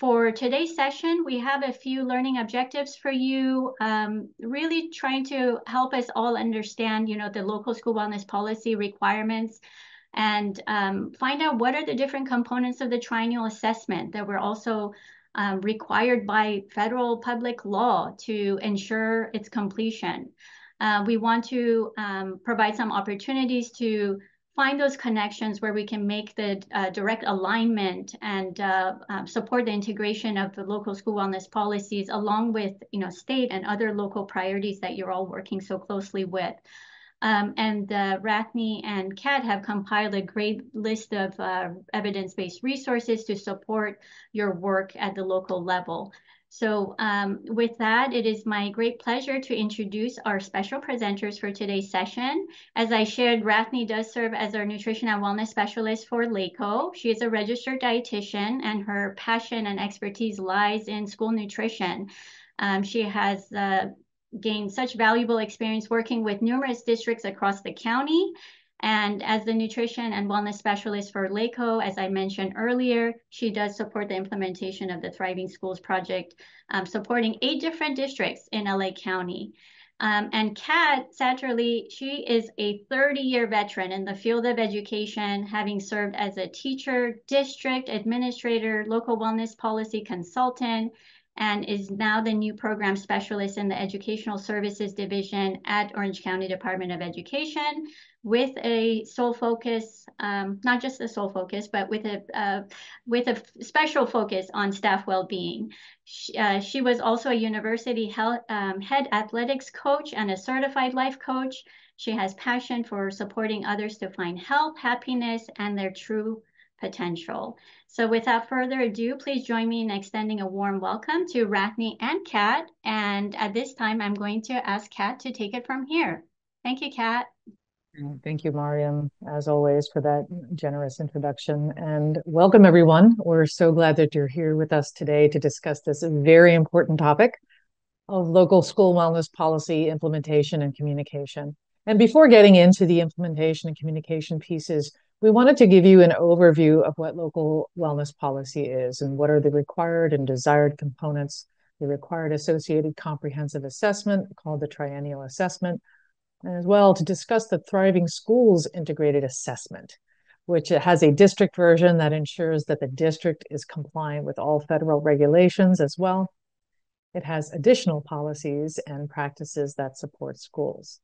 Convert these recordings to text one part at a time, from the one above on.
for today's session, we have a few learning objectives for you, um, really trying to help us all understand, you know, the local school wellness policy requirements and um, find out what are the different components of the triennial assessment that we're also um, required by federal public law to ensure its completion. Uh, we want to um, provide some opportunities to find those connections where we can make the uh, direct alignment and uh, um, support the integration of the local school wellness policies along with you know state and other local priorities that you're all working so closely with. Um, and uh, Rathney and Kat have compiled a great list of uh, evidence-based resources to support your work at the local level. So um, with that, it is my great pleasure to introduce our special presenters for today's session. As I shared, Rathney does serve as our nutrition and wellness specialist for LACOE. She is a registered dietitian and her passion and expertise lies in school nutrition. Um, she has uh, gained such valuable experience working with numerous districts across the county. And as the nutrition and wellness specialist for LACOE, as I mentioned earlier, she does support the implementation of the Thriving Schools Project, um, supporting eight different districts in LA County. Um, and Kat Satterley, she is a 30-year veteran in the field of education, having served as a teacher, district administrator, local wellness policy consultant, and is now the new program specialist in the Educational Services Division at Orange County Department of Education with a sole focus, um, not just a sole focus, but with a uh, with a special focus on staff well-being. She, uh, she was also a university health, um, head athletics coach and a certified life coach. She has passion for supporting others to find health, happiness, and their true potential. So without further ado, please join me in extending a warm welcome to Rathney and Kat. And at this time, I'm going to ask Kat to take it from here. Thank you, Kat. Thank you, Mariam, as always, for that generous introduction. And welcome, everyone. We're so glad that you're here with us today to discuss this very important topic of local school wellness policy implementation and communication. And before getting into the implementation and communication pieces, we wanted to give you an overview of what local wellness policy is and what are the required and desired components, the required associated comprehensive assessment called the triennial assessment, and as well to discuss the Thriving Schools Integrated Assessment, which has a district version that ensures that the district is compliant with all federal regulations as well. It has additional policies and practices that support schools.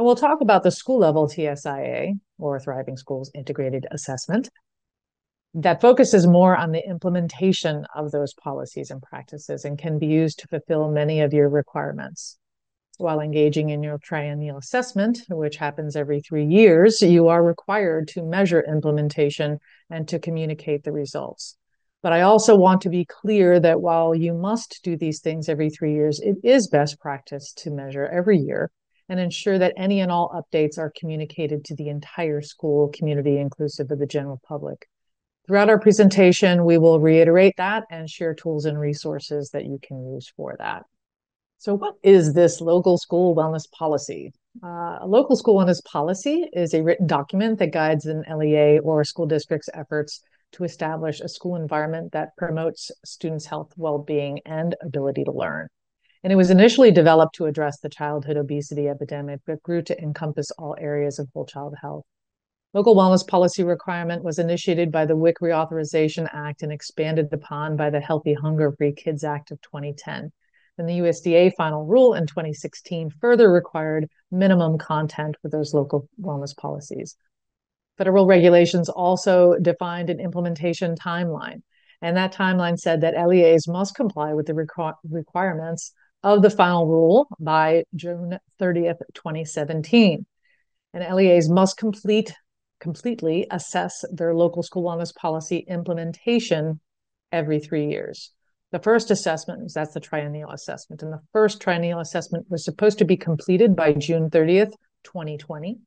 And we'll talk about the school level TSIA, or Thriving Schools Integrated Assessment, that focuses more on the implementation of those policies and practices and can be used to fulfill many of your requirements. While engaging in your triennial assessment, which happens every three years, you are required to measure implementation and to communicate the results. But I also want to be clear that while you must do these things every three years, it is best practice to measure every year and ensure that any and all updates are communicated to the entire school community, inclusive of the general public. Throughout our presentation, we will reiterate that and share tools and resources that you can use for that. So what is this local school wellness policy? Uh, a local school wellness policy is a written document that guides an LEA or school district's efforts to establish a school environment that promotes students' health, well-being, and ability to learn. And it was initially developed to address the childhood obesity epidemic, but grew to encompass all areas of whole child health. Local wellness policy requirement was initiated by the WIC Reauthorization Act and expanded upon by the Healthy Hunger Free Kids Act of 2010. And the USDA final rule in 2016 further required minimum content for those local wellness policies. Federal regulations also defined an implementation timeline. And that timeline said that LEAs must comply with the requ- requirements of the final rule by June 30th, 2017. And LEAs must complete completely assess their local school wellness policy implementation every three years. The first assessment is that's the triennial assessment. And the first triennial assessment was supposed to be completed by June 30th, 2020.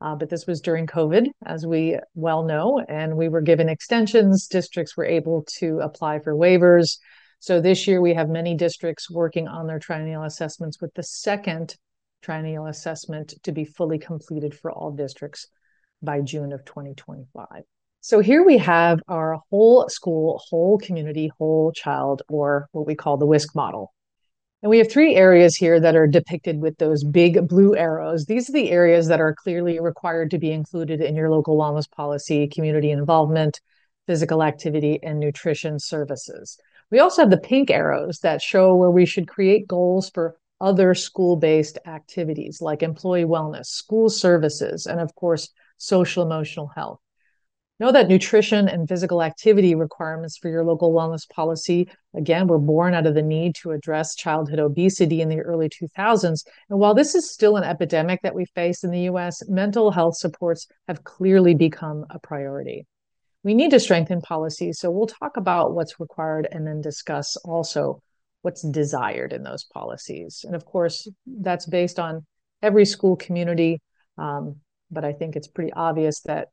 Uh, but this was during COVID, as we well know, and we were given extensions. Districts were able to apply for waivers. So this year we have many districts working on their triennial assessments with the second triennial assessment to be fully completed for all districts by June of 2025. So here we have our whole school, whole community, whole child, or what we call the WSCC model. And we have three areas here that are depicted with those big blue arrows. These are the areas that are clearly required to be included in your local wellness policy, community involvement, physical activity, and nutrition services. We also have the pink arrows that show where we should create goals for other school based activities like employee wellness, school services, and of course, social emotional health. Know that nutrition and physical activity requirements for your local wellness policy, again, were born out of the need to address childhood obesity in the early 2000s. And while this is still an epidemic that we face in the US, mental health supports have clearly become a priority. We need to strengthen policies. So we'll talk about what's required and then discuss also what's desired in those policies. And of course, that's based on every school community. Um, but I think it's pretty obvious that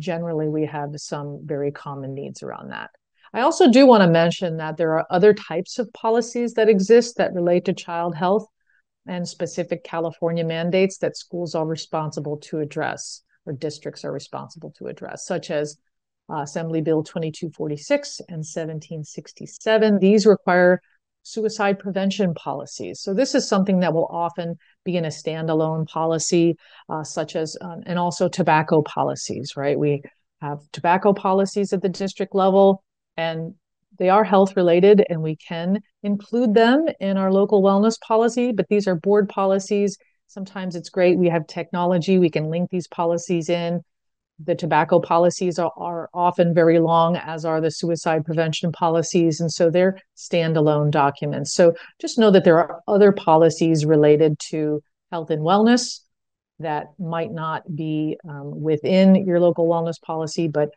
generally we have some very common needs around that. I also do want to mention that there are other types of policies that exist that relate to child health and specific California mandates that schools are responsible to address or districts are responsible to address, such as Assembly Bill 2246 and 1767. These require suicide prevention policies. So this is something that will often be in a standalone policy, uh, such as, um, and also tobacco policies, right? We have tobacco policies at the district level, and they are health related, and we can include them in our local wellness policy, but these are board policies. Sometimes it's great. We have technology, we can link these policies in the tobacco policies are, are, often very long, as are the suicide prevention policies. And so they're standalone documents. So just know that there are other policies related to health and wellness that might not be um, within your local wellness policy, but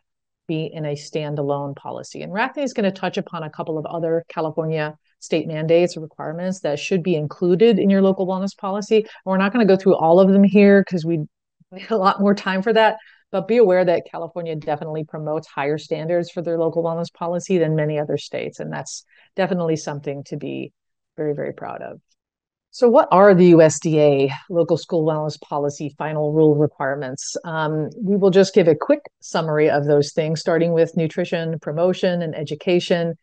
be in a standalone policy. And Rathney is going to touch upon a couple of other California state mandates or requirements that should be included in your local wellness policy. And we're not going to go through all of them here because we need a lot more time for that. But be aware that California definitely promotes higher standards for their local wellness policy than many other states. And that's definitely something to be very, very proud of. So, what are the USDA local school wellness policy final rule requirements? Um, we will just give a quick summary of those things, starting with nutrition, promotion, and education,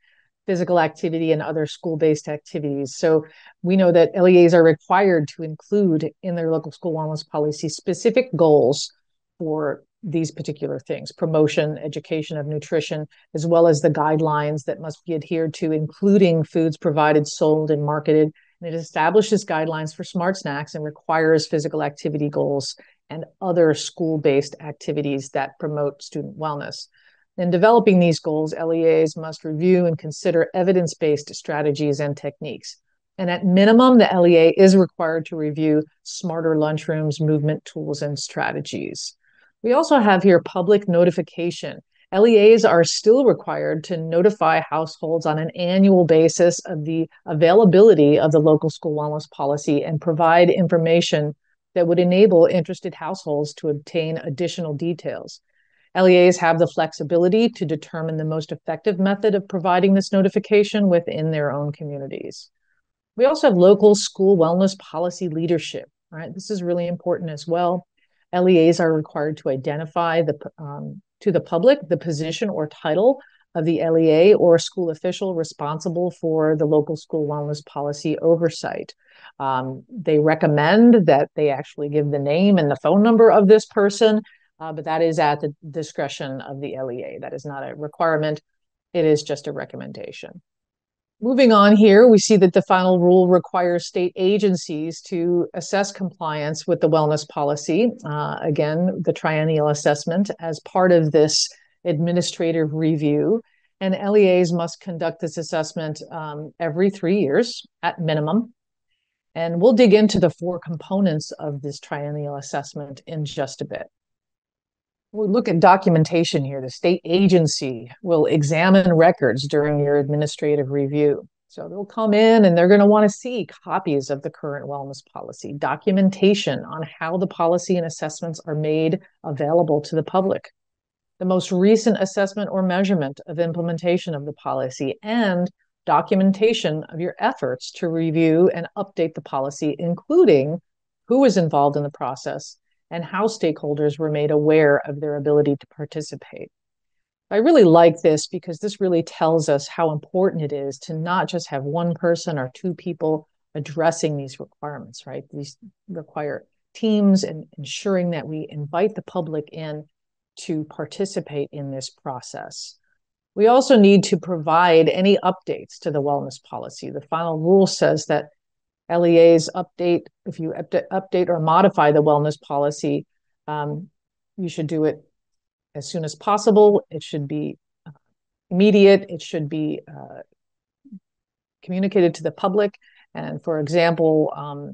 physical activity, and other school based activities. So, we know that LEAs are required to include in their local school wellness policy specific goals for these particular things promotion, education of nutrition, as well as the guidelines that must be adhered to, including foods provided, sold, and marketed. And it establishes guidelines for smart snacks and requires physical activity goals and other school based activities that promote student wellness. In developing these goals, LEAs must review and consider evidence based strategies and techniques. And at minimum, the LEA is required to review smarter lunchrooms, movement tools, and strategies. We also have here public notification. LEAs are still required to notify households on an annual basis of the availability of the local school wellness policy and provide information that would enable interested households to obtain additional details. LEAs have the flexibility to determine the most effective method of providing this notification within their own communities. We also have local school wellness policy leadership, right? This is really important as well. LEAs are required to identify the um, to the public the position or title of the LEA or school official responsible for the local school wellness policy oversight. Um, they recommend that they actually give the name and the phone number of this person, uh, but that is at the discretion of the LEA. That is not a requirement, it is just a recommendation. Moving on here, we see that the final rule requires state agencies to assess compliance with the wellness policy. Uh, again, the triennial assessment as part of this administrative review. And LEAs must conduct this assessment um, every three years at minimum. And we'll dig into the four components of this triennial assessment in just a bit. We look at documentation here. The state agency will examine records during your administrative review. So they'll come in and they're going to want to see copies of the current wellness policy, documentation on how the policy and assessments are made available to the public, the most recent assessment or measurement of implementation of the policy, and documentation of your efforts to review and update the policy, including who was involved in the process and how stakeholders were made aware of their ability to participate. I really like this because this really tells us how important it is to not just have one person or two people addressing these requirements, right? These require teams and ensuring that we invite the public in to participate in this process. We also need to provide any updates to the wellness policy. The final rule says that LEAs update, if you update or modify the wellness policy, um, you should do it as soon as possible. It should be uh, immediate. It should be uh, communicated to the public. And for example, um,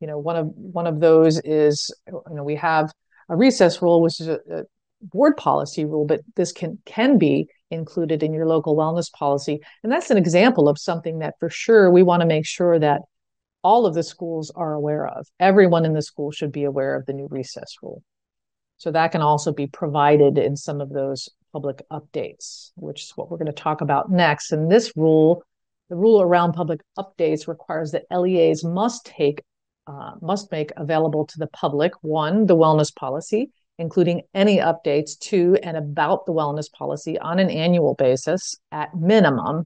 you know, one of one of those is, you know, we have a recess rule, which is a, a board policy rule, but this can can be included in your local wellness policy. And that's an example of something that for sure we want to make sure that all of the schools are aware of. Everyone in the school should be aware of the new recess rule. So that can also be provided in some of those public updates, which is what we're going to talk about next. And this rule, the rule around public updates requires that LEAs must take uh, must make available to the public one the wellness policy including any updates to and about the wellness policy on an annual basis at minimum,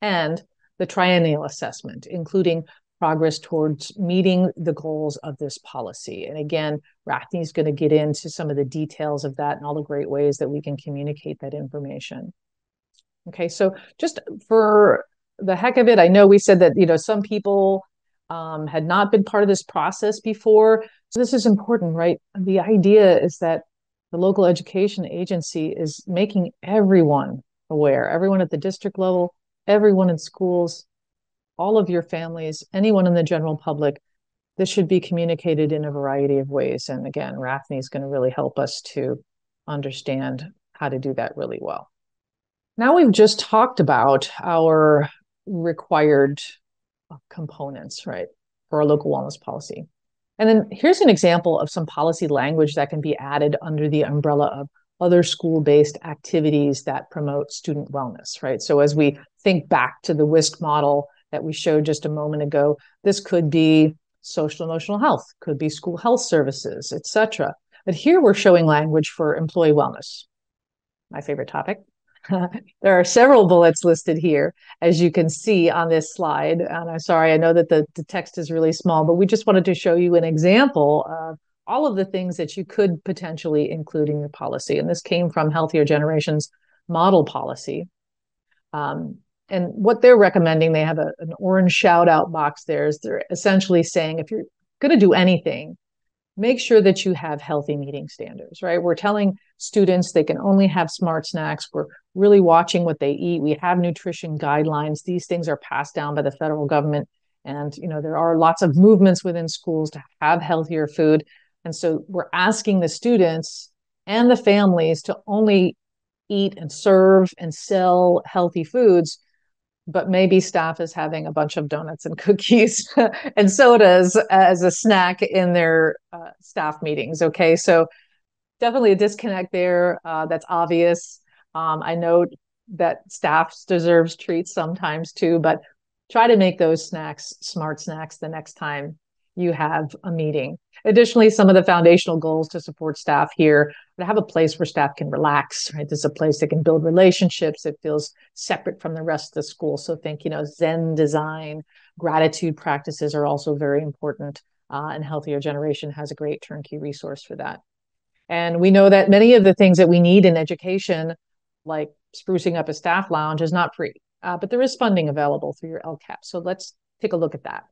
and the triennial assessment, including progress towards meeting the goals of this policy. And again, Rathney is going to get into some of the details of that and all the great ways that we can communicate that information. Okay, so just for the heck of it, I know we said that you know some people um, had not been part of this process before. So this is important, right? The idea is that the local education agency is making everyone aware, everyone at the district level, everyone in schools, all of your families, anyone in the general public. This should be communicated in a variety of ways. And again, Rathney is going to really help us to understand how to do that really well. Now we've just talked about our required uh, components, right, for a local wellness policy. And then here's an example of some policy language that can be added under the umbrella of other school based activities that promote student wellness, right? So as we think back to the WSCC model that we showed just a moment ago, this could be social emotional health, could be school health services, etc. But here we're showing language for employee wellness, my favorite topic. there are several bullets listed here, as you can see on this slide. And I'm sorry, I know that the, the text is really small, but we just wanted to show you an example of all of the things that you could potentially include in your policy. And this came from Healthier Generations model policy. Um, and what they're recommending, they have a, an orange shout out box there. Is they're essentially saying if you're going to do anything, make sure that you have healthy meeting standards, right? We're telling students they can only have smart snacks. We're really watching what they eat. We have nutrition guidelines. These things are passed down by the federal government. And, you know, there are lots of movements within schools to have healthier food. And so we're asking the students and the families to only eat and serve and sell healthy foods but maybe staff is having a bunch of donuts and cookies and sodas as a snack in their uh, staff meetings. Okay, so definitely a disconnect there. Uh, that's obvious. Um, I know that staff deserves treats sometimes too, but try to make those snacks smart snacks the next time you have a meeting. Additionally, some of the foundational goals to support staff here to have a place where staff can relax, right? This is a place that can build relationships. It feels separate from the rest of the school. So think, you know, Zen design, gratitude practices are also very important. Uh, and Healthier Generation has a great turnkey resource for that. And we know that many of the things that we need in education, like sprucing up a staff lounge, is not free, uh, but there is funding available through your LCAP. So let's take a look at that.